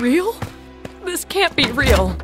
Real? This can't be real.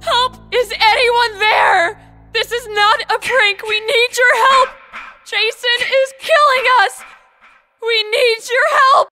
Help! Is anyone there? This is not a prank. We need your help. Jason is killing us. We need your help.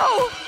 No!